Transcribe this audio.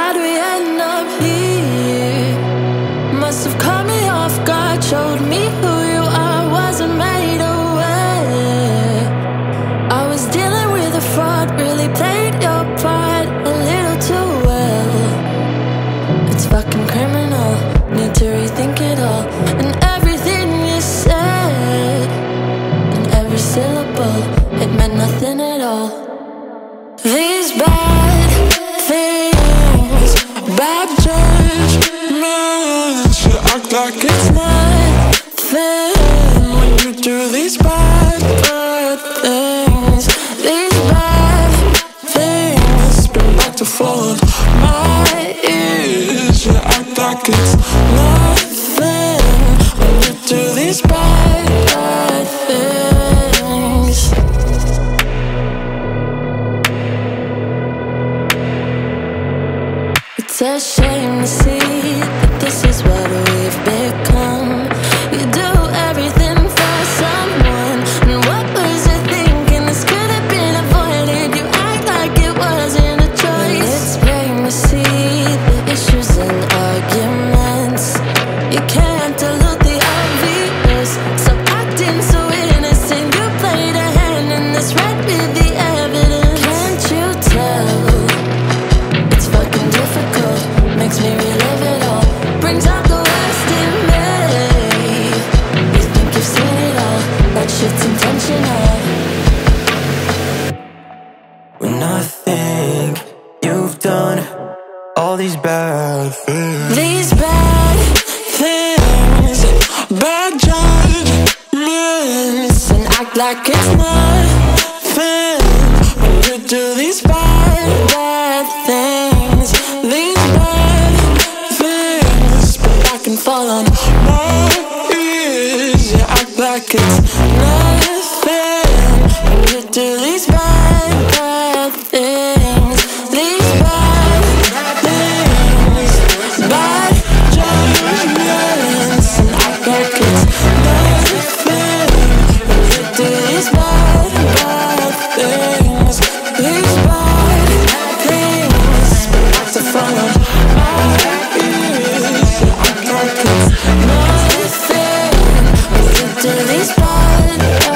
end up here? Must have caught me off guard, showed me who you are, wasn't made aware. I was dealing with a fraud, really played your part a little too well. It's fucking criminal, need to rethink it all. And everything you said, and every syllable, it meant nothing at all. These bad judgments, you act like it's nothing when you do these bad, bad things. These bad things spin back to on my ears. You act like it's nothing when you do these bad It's a shame to see these bad things. These bad things, bad judgments, and act like it's nothing when you do these bad, bad things. These bad things, but back and fall on my ears. You act like it's to these bars.